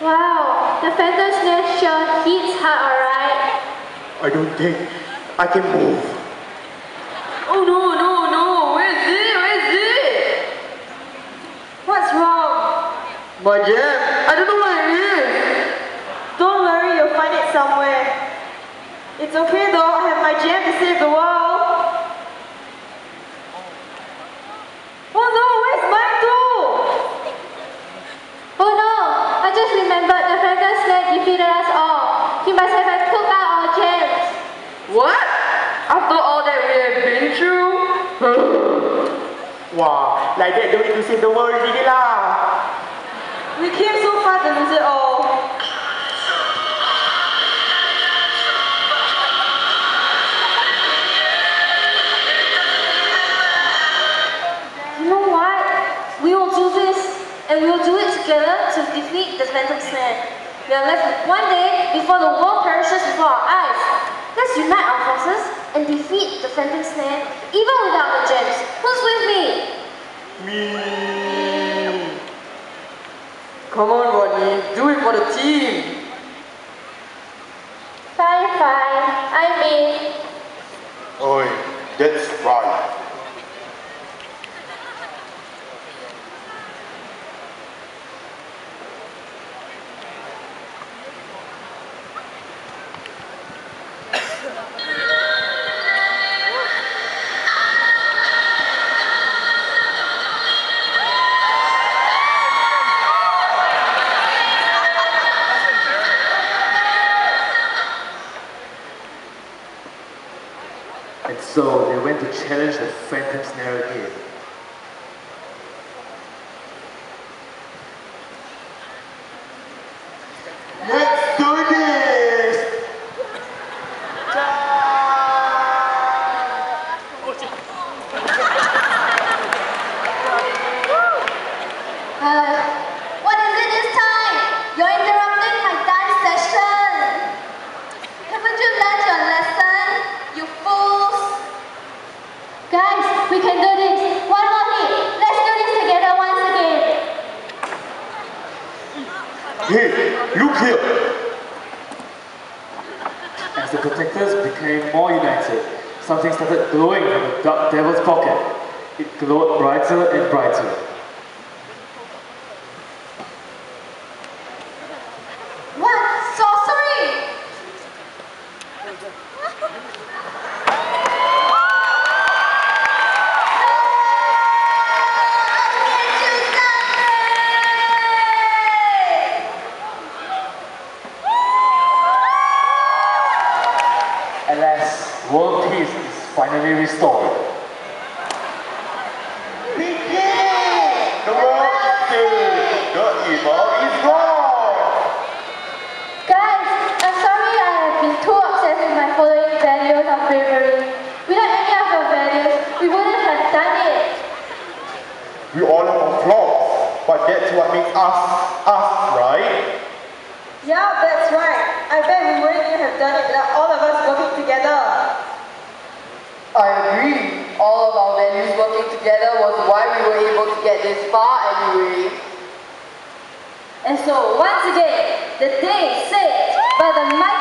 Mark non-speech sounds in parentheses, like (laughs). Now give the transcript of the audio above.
Wow, the phantom snare sure hits hard, alright? I don't think I can move. Oh no, no, no. Where is it? Where is it? What's wrong? My jam! I don't know where it is! Don't worry, you'll find it somewhere. It's okay though, I have my jam to save the world. Oh no, where's mine too? Oh no, I just remembered the phantom snare defeated us all. He must have took out our gems. What? After all that we have been through? (laughs) Wow, like that don't need to save the world already lah. We came so far to lose it all. You know what? We will do this, and we will do it together to defeat the phantom snare. We are left with one day before the world perishes before our eyes. Let's unite our forces and defeat the phantom snare, even without the gems. Who's with me? Me. Come on, Rodney. Do it for the team. Fine, fine. I'm in. Oi, that's right. And so they went to challenge the Phantom Snare again. Let's do this! Uh, Hey, look here! As the protectors became more united, something started glowing from the Dark Devil's pocket. It glowed brighter and brighter. World peace is finally restored. Begin! The world is saved! The evil is gone! Guys, I'm sorry I have been too obsessed with my following values of bravery. Without any of your values, we wouldn't have done it. We all have our flaws, but that's what makes us, us, right? Yeah, that's right. I bet we wouldn't have done it without all of us working together. I agree. All of our values working together was why we were able to get this far anyway. And so, once again, the day is saved by the mighty